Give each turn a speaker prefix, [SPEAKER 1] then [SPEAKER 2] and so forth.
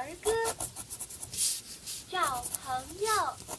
[SPEAKER 1] 儿歌找朋友。